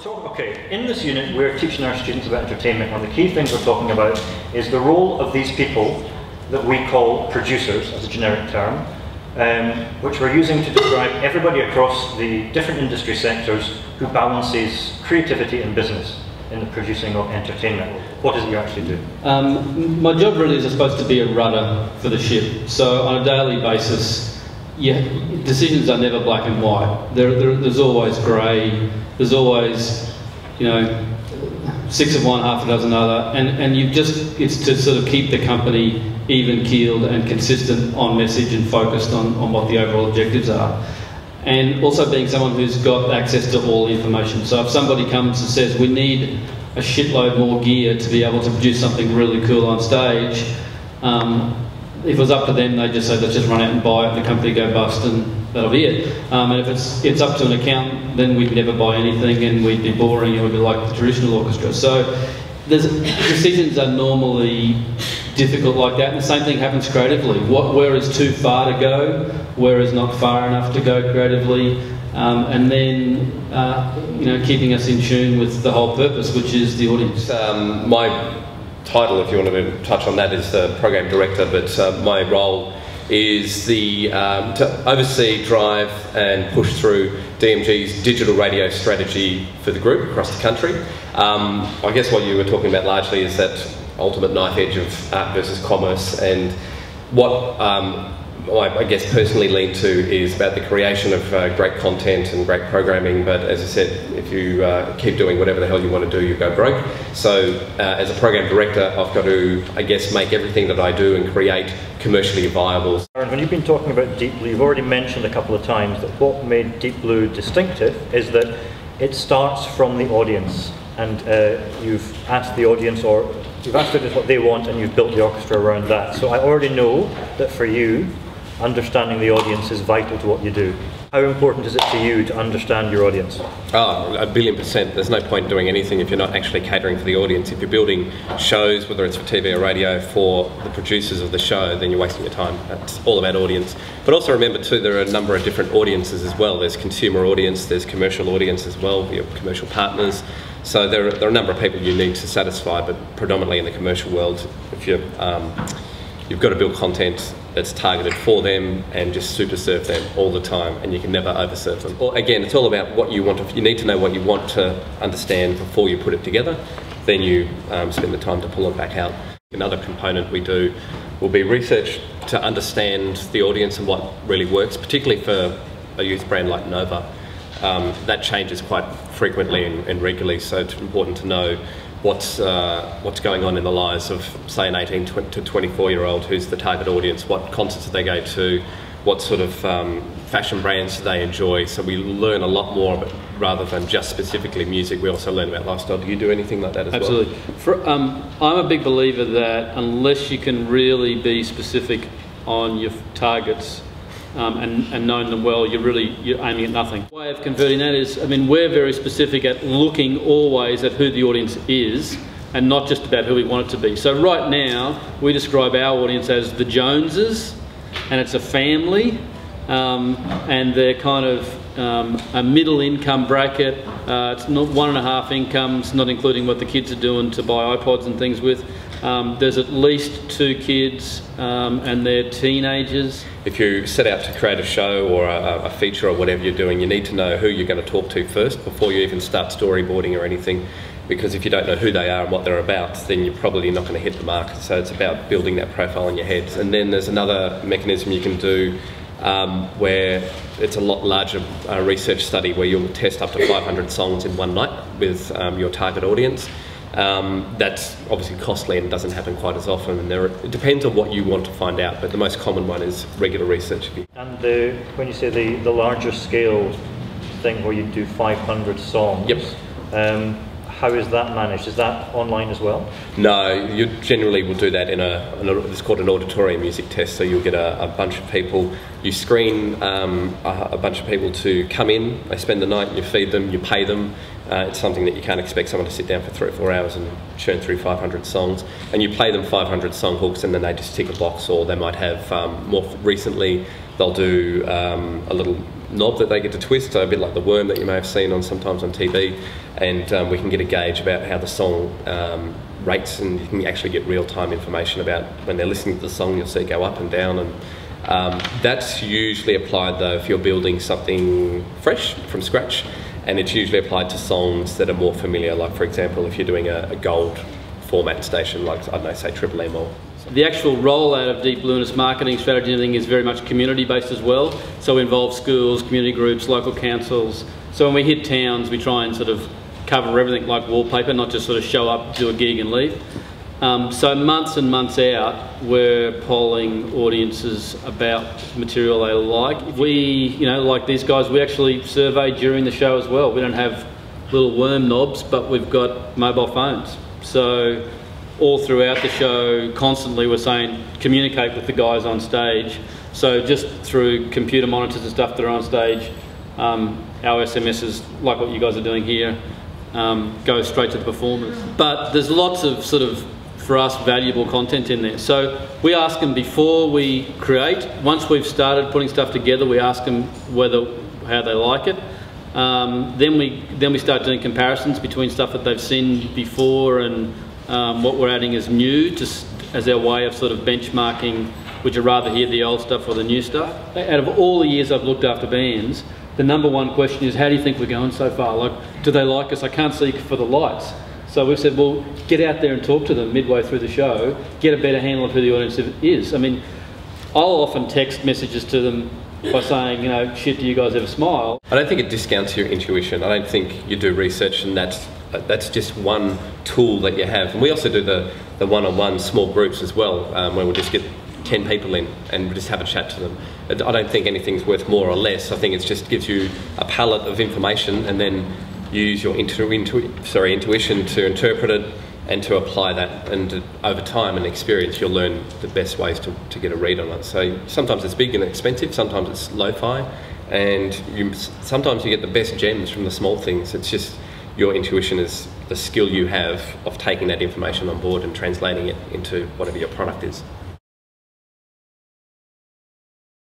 Talk- okay, in this unit, we're teaching our students about entertainment. One of the key things we're talking about is the role of these people that we call producers, as a generic term, um, which we're using to describe everybody across the different industry sectors who balances creativity and business in the producing of entertainment. What is it you actually do? Um, my job really is supposed to be a rudder for the ship. So on a daily basis, yeah, decisions are never black and white. There, there, there's always grey. There's always, you know, six of one, half a dozen other, and and you just it's to sort of keep the company even keeled and consistent on message and focused on, on what the overall objectives are. And also being someone who's got access to all the information. So if somebody comes and says we need a shitload more gear to be able to produce something really cool on stage, um, if it was up to them, they'd just say, let's just run out and buy it, the company go bust, and that'll be it. Um, and if it's it's up to an account, then we'd never buy anything, and we'd be boring, and we'd be like the traditional orchestra. So there's decisions are normally difficult like that, and the same thing happens creatively. What where is too far to go? Where is not far enough to go creatively? Um, and then uh, you know keeping us in tune with the whole purpose, which is the audience. Um, my title, if you want to touch on that, is the program director, but uh, my role is the um, to oversee, drive, and push through DMG's digital radio strategy for the group across the country. Um, I guess what you were talking about largely is that ultimate knife edge of art versus commerce, and what um, I, I guess personally lean to is about the creation of uh, great content and great programming. But as I said, if you uh, keep doing whatever the hell you want to do, you go broke. So uh, as a program director, I've got to, I guess, make everything that I do and create commercially viable. Darren, when you've been talking about Deep Blue, you've already mentioned a couple of times that what made Deep Blue distinctive is that it starts from the audience, and uh, you've asked the audience, or you've asked it what they want, and you've built the orchestra around that. So I already know that for you, understanding the audience is vital to what you do. How important is it to you to understand your audience? Oh, a billion percent. There's no point doing anything if you're not actually catering for the audience. If you're building shows, whether it's for TV or radio, for the producers of the show, then you're wasting your time. It's all about audience. But also remember too, there are a number of different audiences as well. There's consumer audience, there's commercial audience as well, your commercial partners. So there are, there are a number of people you need to satisfy, but predominantly in the commercial world, if you're um, you've got to build content that's targeted for them and just super serve them all the time and you can never overserve them. Or again, it's all about what you want to, you need to know what you want to understand before you put it together, then you um, spend the time to pull it back out. Another component we do will be research to understand the audience and what really works, particularly for a youth brand like Nova. Um, that changes quite frequently and, and regularly, so it's important to know what's uh, what's going on in the lives of say an 18 to 24 year old who's the target audience? What concerts do they go to? What sort of um, fashion brands do they enjoy? So we learn a lot more but rather than just specifically music. We also learn about lifestyle. Do you do anything like that as Absolutely. well? Absolutely. Um, i'm a big believer that unless you can really be specific on your targets um, and, and knowing them well, you're really you're aiming at nothing. Way of converting that is, I mean, we're very specific at looking always at who the audience is and not just about who we want it to be. So right now, we describe our audience as the Joneses, and it's a family, um, and they're kind of um, a middle income bracket. Uh, it's not one and a half incomes, not including what the kids are doing to buy iPods and things with. Um, there's at least two kids um, and they're teenagers. If you set out to create a show or a, a, feature or whatever you're doing, you need to know who you're going to talk to first before you even start storyboarding or anything. Because if you don't know who they are and what they're about, then you're probably not going to hit the mark. So it's about building that profile in your head. And then there's another mechanism you can do um, where it's a lot larger uh, research study where you'll test up to 500 songs in one night with um, your target audience. Um, that's obviously costly and doesn't happen quite as often. And there, it depends on what you want to find out, but the most common one is regular research. And the, when you say the, the larger scale thing where you do 500 songs, yep. Um, how is that managed? Is that online as well? No, you generally will do that in a, in a it's called an auditorium music test. So you'll get a, a bunch of people, you screen um, a, a, bunch of people to come in, they spend the night, you feed them, you pay them. Uh, it's something that you can't expect someone to sit down for three or four hours and churn through 500 songs. And you play them 500 song hooks and then they just tick a box or they might have um, more recently, they'll do um, a little knob that they get to twist, so a bit like the worm that you may have seen on sometimes on TV, and um, we can get a gauge about how the song um, rates, and you can actually get real time information about when they're listening to the song. You'll see it go up and down, and um, that's usually applied though if you're building something fresh from scratch, and it's usually applied to songs that are more familiar. Like for example, if you're doing a, a gold format station, like I don't know, say Triple M or the actual rollout of Deep its marketing strategy and is very much community based as well. So it involves schools, community groups, local councils. So when we hit towns, we try and sort of cover everything like wallpaper, not just sort of show up, do a gig and leave. Um, so months and months out, we're polling audiences about material they like. We, you know, like these guys, we actually survey during the show as well. We don't have little worm knobs, but we've got mobile phones. So all throughout the show, constantly we're saying communicate with the guys on stage. So just through computer monitors and stuff that are on stage, um, our SMSs, like what you guys are doing here, um, go straight to the performers. But there's lots of sort of, for us, valuable content in there. So we ask them before we create. Once we've started putting stuff together, we ask them whether how they like it. Um, then we then we start doing comparisons between stuff that they've seen before and um, what we're adding is new, just as our way of sort of benchmarking, would you rather hear the old stuff or the new stuff? Out of all the years I've looked after bands, the number one question is, how do you think we're going so far? Like, do they like us? I can't see for the lights. So we've said, well, get out there and talk to them midway through the show, get a better handle of who the audience is. I mean, I'll often text messages to them by saying, you know, shit, do you guys ever smile? I don't think it discounts your intuition. I don't think you do research and that's that's just one tool that you have. And we also do the, the one-on-one small groups as well, um, where we'll just get 10 people in and we just have a chat to them. I don't think anything's worth more or less. I think it just gives you a palette of information and then use your intu- intu- sorry, intuition to interpret it and to apply that. And over time and experience, you'll learn the best ways to, to get a read on it. So sometimes it's big and expensive, sometimes it's lo-fi, and you, sometimes you get the best gems from the small things. It's just your intuition is the skill you have of taking that information on board and translating it into whatever your product is.